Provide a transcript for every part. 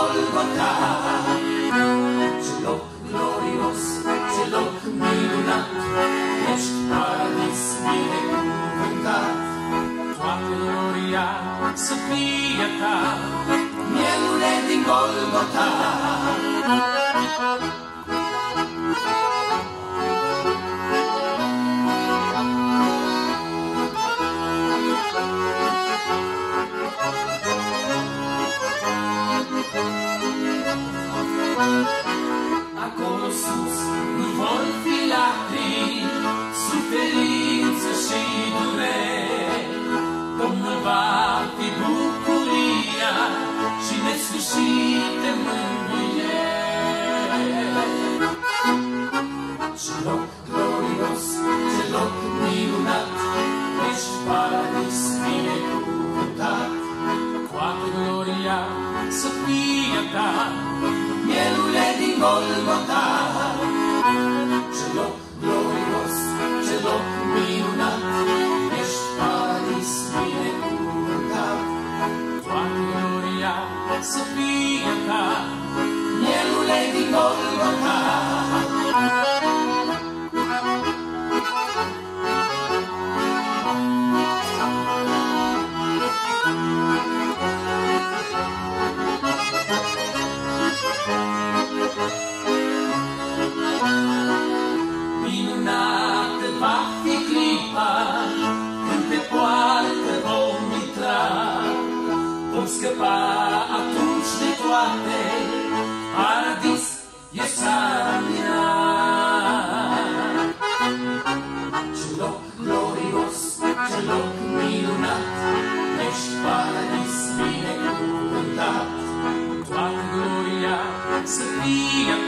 salvata. Celok glorios, celok minunat, ești paradis gloria să fie ta, mielule.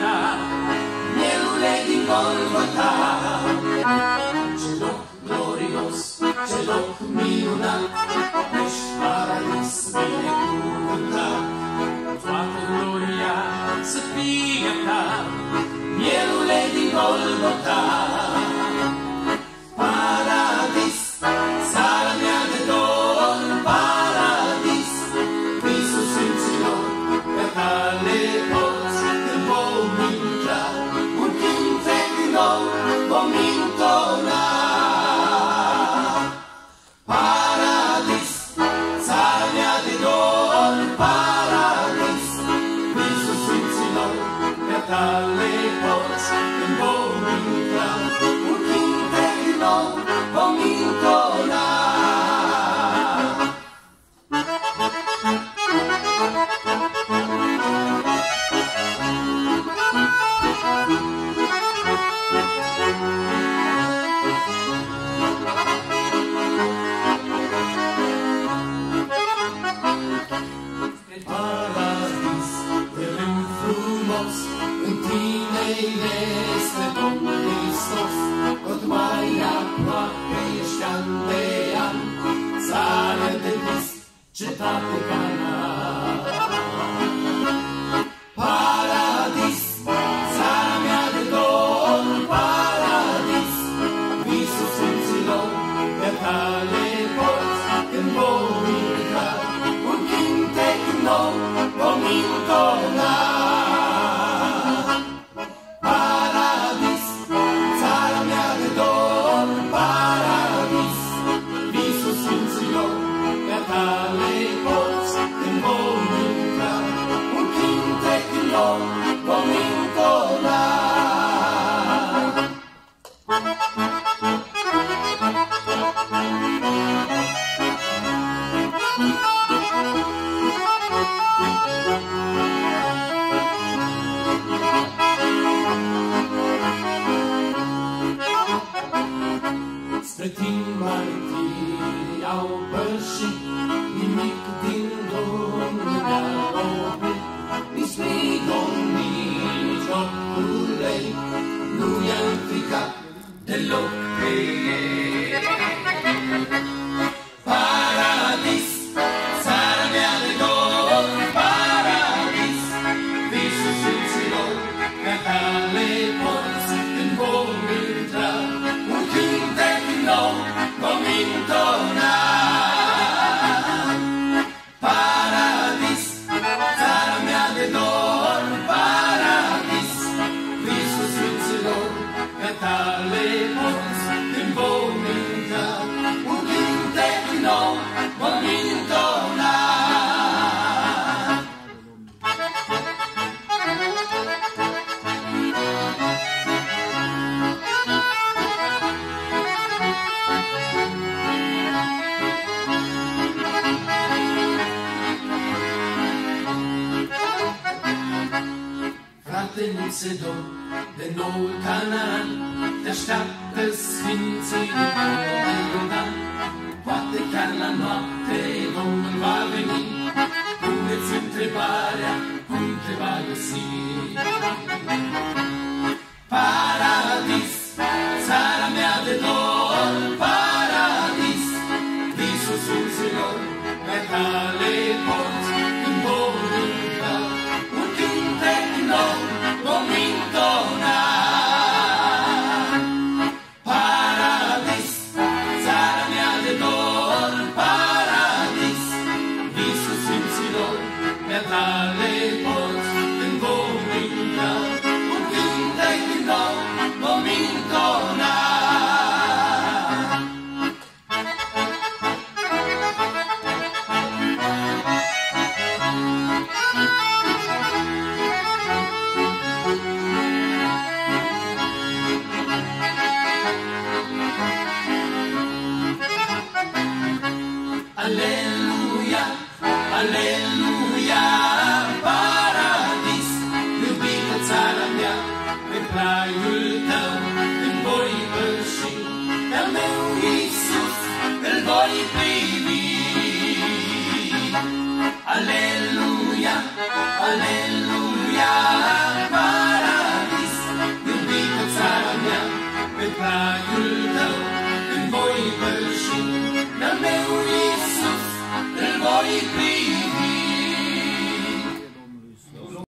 ta Mielule din Golgota Ce loc glorios, ce loc minunat Ești paradis binecuvântat. Toată gloria să fie ta Mielule din Golgota Paprika. A au pășit, nimic din lume ne-a oprit. mi Midon, nici gioco lei, lui è înfricat dell'opera. venit Sedon, de noul Canaan, te așteaptă Sfinții din de Iodan. Poate chiar la noapte Domnul va veni, puneți întrebarea cum te va. Hallelujah!